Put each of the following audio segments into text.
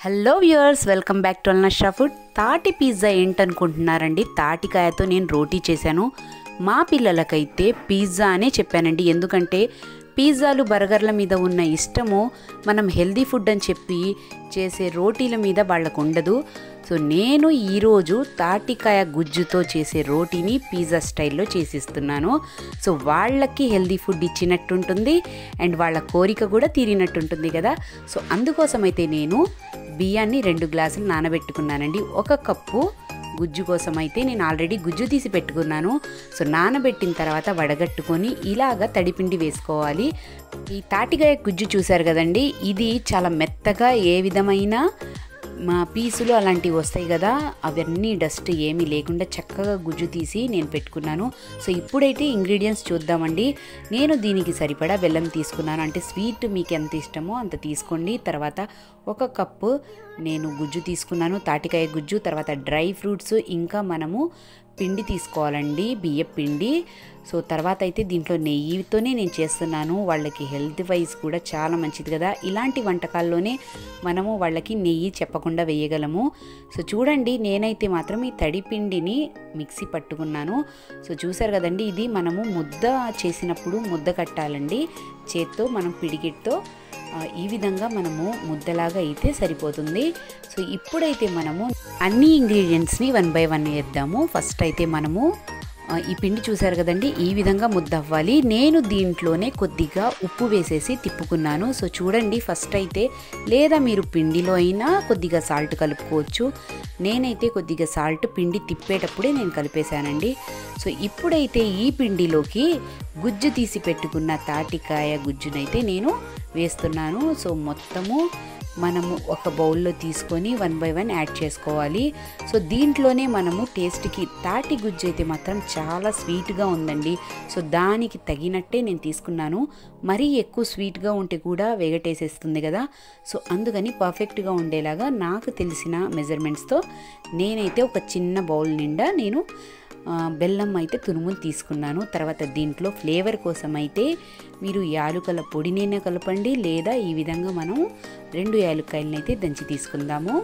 Hello viewers welcome back to అల్నషా food తాటి pizza ఏంటనుకుంటున్నారండి? తాటికాయతో నేను రోటీ చేశాను. మా పిల్లలకైతే పిజ్జా అనే చెప్పానండి. ఎందుకంటే పిజ్జాలు బర్గర్ల మీద ఉన్న ఇష్టము మనం హెల్దీ ఫుడ్ అని చెప్పి చేసే రోటీల మీద వాళ్ళకు ఉండదు సో నేను ఈరోజు తాటికాయ గుజ్జుతో చేసే రోటీని పిజ్జా స్టైల్లో చేసిస్తున్నాను. సో వాళ్ళకి హెల్దీ ఫుడ్ ఇచ్చినట్టుంటుంది. అండ్ వాళ్ళ కోరిక కూడా తీరినట్టుంటుంది కదా. సో అందుకోసం అయితే నేను బియ్యాన్ని రెండు గ్లాసులు నానబెట్టుకున్నానండి. ఒక కప్పు గుజ్జు కోసం అయితే నేను ఆల్రెడీ గుజ్జు తీసి పెట్టుకున్నాను. సో నానబెట్టిన తర్వాత వడగట్టుకొని ఇలాగ తడిపిండి వేసుకోవాలి. ఈ తాటిగాయ గుజ్జు చూశారు కదండి ఇది చాలా మెత్తగా ఏ విధమైన మా పీసులు అలాంటివి వస్తాయి కదా అవన్నీ డస్ట్ ఏమీ లేకుండా చక్కగా గుజ్జు తీసి నేను పెట్టుకున్నాను. సో ఇప్పుడైతే ఇంగ్రీడియంట్స్ చూద్దామండి. నేను దీనికి సరిపడా బెల్లం తీసుకున్నాను. అంటే స్వీట్ మీకు ఎంత ఇష్టమో అంత తీసుకోండి. తర్వాత ఒక కప్పు నేను గుజ్జు తీసుకున్నాను. తాటికాయ గుజ్జు తర్వాత డ్రై ఫ్రూట్స్ ఇంకా మనము పిండి తీసుకోవాలండి బియ్యం పిండి. సో తర్వాత అయితే దీంట్లో నెయ్యితోనే నేను చేస్తున్నాను. వాళ్ళకి హెల్త్ వైజ్ కూడా చాలా మంచిది కదా. ఇలాంటి వంటకాల్లోనే మనము వాళ్ళకి నెయ్యి చెప్పకుండా వేయగలము. సో చూడండి నేనైతే మాత్రం ఈ తడి పిండిని మిక్సీ పట్టుకున్నాను. సో చూసారు కదండి ఇది మనము ముద్ద చేసినప్పుడు ముద్ద కట్టాలండి. చేత్తో మనం పిడికిట్తో ఈ విధంగా మనము ముద్దలాగా అయితే సరిపోతుంది. సో ఇప్పుడైతే మనము అన్ని ఇంగ్రీడియంట్స్ని వన్ బై వన్ వేద్దాము. ఫస్ట్ అయితే మనము ఈ పిండి చూసారు కదండి ఈ విధంగా ముద్ద అవ్వాలి. నేను దీంట్లోనే కొద్దిగా ఉప్పు వేసేసి తిప్పుకున్నాను. సో చూడండి ఫస్ట్ అయితే లేదా మీరు పిండిలో అయినా కొద్దిగా సాల్ట్ కలుపుకోవచ్చు. నేనైతే కొద్దిగా సాల్ట్ పిండి తిప్పేటప్పుడే నేను కలిపేశానండి. సో ఇప్పుడైతే ఈ పిండిలోకి గుజ్జు తీసి పెట్టుకున్న తాటికాయ గుజ్జునైతే నేను వేస్తున్నాను. సో మొత్తము మనము ఒక బౌల్లో తీసుకొని వన్ బై వన్ యాడ్ చేసుకోవాలి. సో దీంట్లోనే మనము టేస్ట్కి తాటి గుజ్జు అయితే మాత్రం చాలా స్వీట్గా ఉందండి. సో దానికి తగినట్టే నేను తీసుకున్నాను. మరీ ఎక్కువ స్వీట్గా ఉంటే కూడా వేగటేసేస్తుంది కదా. సో అందుకని పర్ఫెక్ట్గా ఉండేలాగా నాకు తెలిసిన మెజర్మెంట్స్తో నేనైతే ఒక చిన్న బౌల్ నిండా నేను బెల్లం అయితే తురుములు తీసుకున్నాను. తర్వాత దీంట్లో ఫ్లేవర్ కోసం అయితే మీరు యాలుకల పొడినైనా కలపండి లేదా ఈ విధంగా మనం రెండు యాలుకాయలను అయితే దంచి తీసుకుందాము.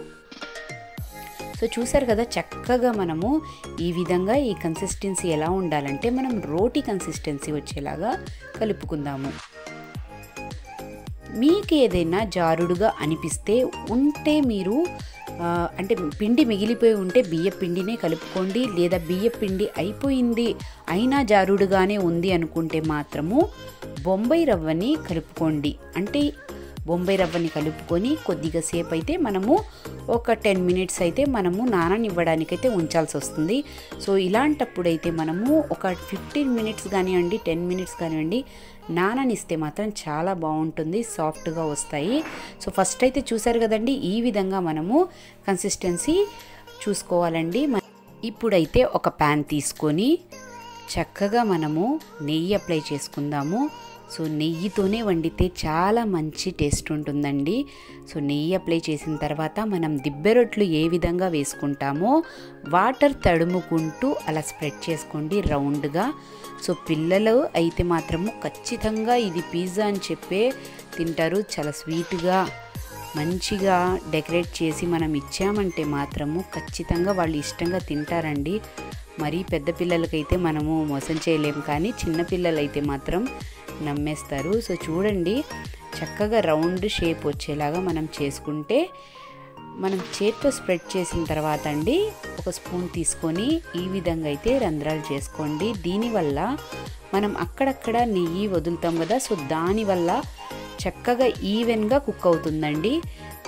సో చూసారు కదా చక్కగా మనము ఈ విధంగా ఈ కన్సిస్టెన్సీ ఎలా ఉండాలంటే మనం రోటీ కన్సిస్టెన్సీ వచ్చేలాగా కలుపుకుందాము. మీకు ఏదైనా జారుడుగా అనిపిస్తే ఉంటే మీరు అంటే పిండి మిగిలిపోయి ఉంటే బియ్య పిండినే కలుపుకోండి లేదా బియ్య పిండి అయిపోయింది అయినా జారుడుగానే ఉంది అనుకుంటే మాత్రము బొంబాయి రవ్వని కలుపుకోండి. అంటే బొంబాయి రవ్వని కలుపుకొని కొద్దిగా సేపు అయితే మనము ఒక టెన్ మినిట్స్ అయితే మనము నాననివ్వడానికైతే ఉంచాల్సి వస్తుంది. సో ఇలాంటప్పుడైతే మనము ఒక ఫిఫ్టీన్ మినిట్స్ కానివ్వండి టెన్ మినిట్స్ కానివ్వండి నాననిస్తే మాత్రం చాలా బాగుంటుంది సాఫ్ట్గా వస్తాయి. సో ఫస్ట్ అయితే చూసారు కదండి ఈ విధంగా మనము కన్సిస్టెన్సీ చూసుకోవాలండి. ఇప్పుడైతే ఒక ప్యాన్ తీసుకొని చక్కగా మనము నెయ్యి అప్లై చేసుకుందాము. సో నెయ్యితోనే వండితే చాలా మంచి టేస్ట్ ఉంటుందండి. సో నెయ్యి అప్లై చేసిన తర్వాత మనం దిబ్బెరొట్లు ఏ విధంగా వేసుకుంటామో వాటర్ తడుముకుంటూ అలా స్ప్రెడ్ చేసుకోండి రౌండ్గా. సో పిల్లలు అయితే మాత్రము ఖచ్చితంగా ఇది పిజ్జా అని చెప్పే తింటారు. చాలా స్వీట్గా మంచిగా డెకరేట్ చేసి మనం ఇచ్చామంటే మాత్రము ఖచ్చితంగా వాళ్ళు ఇష్టంగా తింటారండి. మరీ పెద్ద పిల్లలకైతే మనము మోసం చేయలేము కానీ చిన్నపిల్లలైతే మాత్రం నమ్మేస్తారు. సో చూడండి చక్కగా రౌండ్ షేప్ వచ్చేలాగా మనం చేసుకుంటే మనం చేత్తో స్ప్రెడ్ చేసిన తర్వాత అండి ఒక స్పూన్ తీసుకొని ఈ విధంగా అయితే రంధ్రాలు చేసుకోండి. దీనివల్ల మనం అక్కడక్కడ నెయ్యి వదులుతాం కదా సో దానివల్ల చక్కగా ఈవెన్గా కుక్ అవుతుందండి.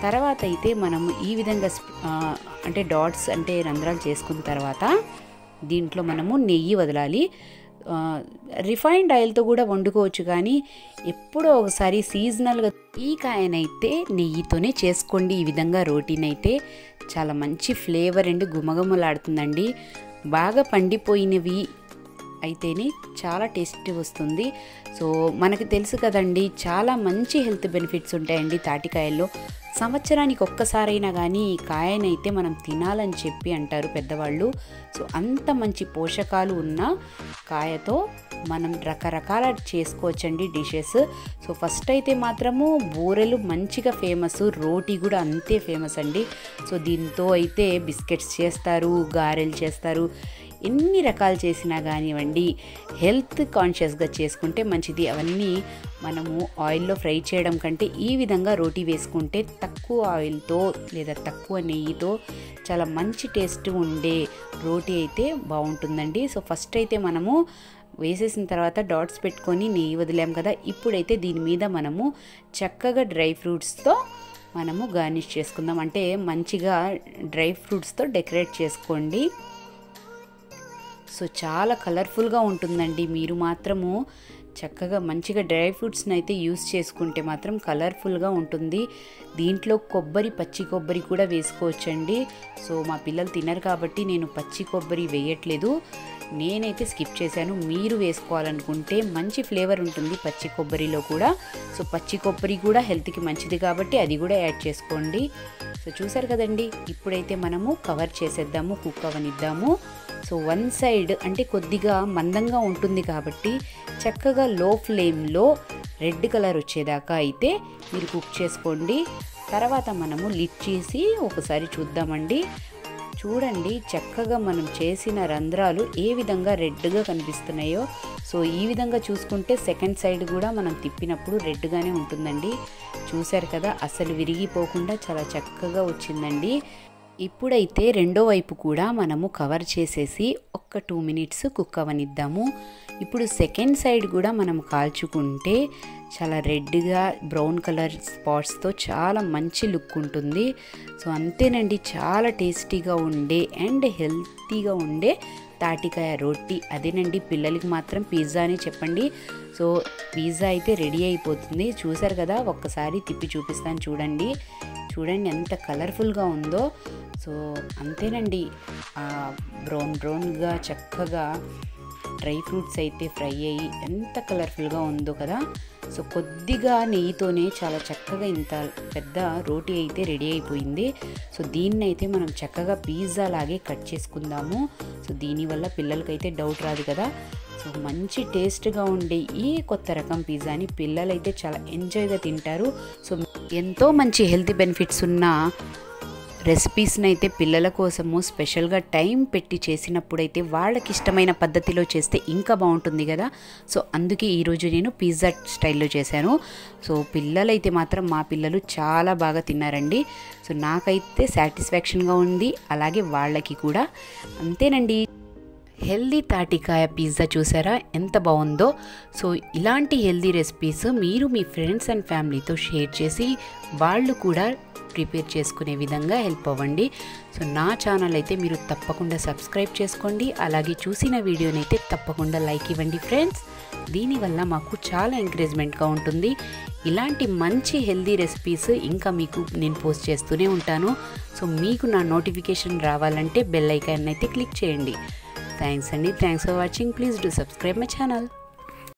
తర్వాత అయితే మనము ఈ విధంగా అంటే డాట్స్ అంటే రంధ్రాలు చేసుకున్న తర్వాత దీంట్లో మనము నెయ్యి వదలాలి. రిఫైన్డ్ ఆయిల్తో కూడా వండుకోవచ్చు కానీ ఎప్పుడో ఒకసారి సీజనల్గా ఈ కాయనైతే నెయ్యితోనే చేసుకోండి. ఈ విధంగా రోటీనైతే చాలా మంచి ఫ్లేవర్ అండి గుమగుమలాడుతుందండి. బాగా పండిపోయినవి అయితేనే చాలా టేస్ట్ వస్తుంది. సో మనకు తెలుసు కదండి చాలా మంచి హెల్త్ బెనిఫిట్స్ ఉంటాయండి తాటికాయల్లో. సంవత్సరానికి ఒక్కసారైనా కానీ ఈ కాయనైతే మనం తినాలని చెప్పి అంటారు పెద్దవాళ్ళు. సో అంత మంచి పోషకాలు ఉన్న కాయతో మనం రకరకాల చేసుకోవచ్చండి డిషెస్. సో ఫస్ట్ అయితే మాత్రము బూరెలు మంచిగా ఫేమస్ రోటీ కూడా అంతే ఫేమస్ అండి. సో దీంతో అయితే బిస్కెట్స్ చేస్తారు గారెలు చేస్తారు ఎన్ని రకాలు చేసినా కానివ్వండి హెల్త్ కాన్షియస్గా చేసుకుంటే మంచిది. అవన్నీ మనము ఆయిల్లో ఫ్రై చేయడం కంటే ఈ విధంగా రోటీ వేసుకుంటే తక్కువ ఆయిల్తో లేదా తక్కువ నెయ్యితో చాలా మంచి టేస్ట్ ఉండే రోటీ అయితే బాగుంటుందండి. సో ఫస్ట్ అయితే మనము వేసేసిన తర్వాత డాట్స్ పెట్టుకొని నెయ్యి వదిలాం కదా ఇప్పుడైతే దీని మీద మనము చక్కగా డ్రై ఫ్రూట్స్తో మనము గార్నిష్ చేసుకుందాం. అంటే మంచిగా డ్రై ఫ్రూట్స్తో డెకరేట్ చేసుకోండి. సో చాలా కలర్ఫుల్గా ఉంటుందండి. మీరు మాత్రము చక్కగా మంచిగా డ్రై ఫ్రూట్స్ని అయితే యూస్ చేసుకుంటే మాత్రం కలర్ఫుల్గా ఉంటుంది. దీంట్లో కొబ్బరి పచ్చి కొబ్బరి కూడా వేసుకోవచ్చండి. సో మా పిల్లలు తినరు కాబట్టి నేను పచ్చి కొబ్బరి వేయట్లేదు. నేనైతే స్కిప్ చేశాను. మీరు వేసుకోవాలనుకుంటే మంచి ఫ్లేవర్ ఉంటుంది పచ్చి కొబ్బరిలో కూడా. సో పచ్చి కొబ్బరి కూడా హెల్త్కి మంచిది కాబట్టి అది కూడా యాడ్ చేసుకోండి. సో చూసారు కదండి ఇప్పుడైతే మనము కవర్ చేసేద్దాము కుక్ అవనిద్దాము. సో వన్ సైడ్ అంటే కొద్దిగా మందంగా ఉంటుంది కాబట్టి చక్కగా లో ఫ్లేమ్లో రెడ్ కలర్ వచ్చేదాకా అయితే మీరు కుక్ చేసుకోండి. తర్వాత మనము లిట్ చేసి ఒకసారి చూద్దామండి. చూడండి చక్కగా మనం చేసిన రంధ్రాలు ఏ విధంగా రెడ్గా కనిపిస్తున్నాయో. సో ఈ విధంగా చూసుకుంటే సెకండ్ సైడ్ కూడా మనం తిప్పినప్పుడు రెడ్గానే ఉంటుందండి. చూశారు కదా అసలు విరిగిపోకుండా చాలా చక్కగా వచ్చిందండి. ఇప్పుడైతే రెండో వైపు కూడా మనము కవర్ చేసేసి ఒక్క టూ మినిట్స్ కుక్ అవనిద్దాము. ఇప్పుడు సెకండ్ సైడ్ కూడా మనం కాల్చుకుంటే చాలా రెడ్గా బ్రౌన్ కలర్ స్పాట్స్తో చాలా మంచి లుక్ ఉంటుంది. సో అంతేనండి చాలా టేస్టీగా ఉండే అండ్ హెల్తీగా ఉండే తాటికాయ రొట్టి అదేనండి పిల్లలకి మాత్రం పిజ్జా అని చెప్పండి. సో పిజ్జా అయితే రెడీ అయిపోతుంది. చూసారు కదా ఒక్కసారి తిప్పి చూపిస్తాను చూడండి. చూడండి ఎంత కలర్ఫుల్గా ఉందో. సో అంతేనండి. బ్రౌన్ బ్రౌన్గా చక్కగా డ్రై ఫ్రూట్స్ అయితే ఫ్రై అయ్యి ఎంత కలర్ఫుల్గా ఉందో కదా. సో కొద్దిగా నెయ్యితోనే చాలా చక్కగా ఇంత పెద్ద రోటీ అయితే రెడీ అయిపోయింది. సో దీన్ని అయితే మనం చక్కగా పిజ్జా లాగే కట్ చేసుకుందాము. సో దీనివల్ల పిల్లలకైతే డౌట్ రాదు కదా. సో మంచి టేస్ట్గా ఉండే ఈ కొత్త రకం పిజ్జాని పిల్లలైతే చాలా ఎంజాయ్గా తింటారు. సో ఎంతో మంచి హెల్తీ బెనిఫిట్స్ ఉన్న రెసిపీస్ని అయితే పిల్లల కోసము స్పెషల్గా టైం పెట్టి చేసినప్పుడైతే వాళ్ళకి ఇష్టమైన పద్ధతిలో చేస్తే ఇంకా బాగుంటుంది కదా. సో అందుకే ఈరోజు నేను పిజ్జా స్టైల్లో చేశాను. సో పిల్లలైతే మాత్రం మా పిల్లలు చాలా బాగా తిన్నారండి. సో నాకైతే సాటిస్ఫాక్షన్గా ఉంది. అలాగే వాళ్ళకి కూడా. అంతేనండి. హెల్దీ తాటికాయ పిజ్జా చూసారా? ఎంత బాగుందో. సో ఇలాంటి హెల్దీ రెసిపీస్ మీరు మీ ఫ్రెండ్స్ అండ్ ఫ్యామిలీతో షేర్ చేసి వాళ్ళు కూడా ప్రిపేర్ చేసుకునే విధంగా హెల్ప్ అవ్వండి. సో నా ఛానల్ అయితే మీరు తప్పకుండా సబ్స్క్రైబ్ చేసుకోండి. అలాగే చూసిన వీడియోని అయితే తప్పకుండా లైక్ ఇవ్వండి ఫ్రెండ్స్. దీనివల్ల మాకు చాలా ఎంకరేజ్మెంట్గా ఉంటుంది. ఇలాంటి మంచి హెల్దీ రెసిపీస్ ఇంకా మీకు నేను పోస్ట్ చేస్తూనే ఉంటాను. సో మీకు నా నోటిఫికేషన్ రావాలంటే బెల్ ఐకాన్ అయితే క్లిక్ చేయండి. Thanks and thanks for watching. Please do subscribe my channel.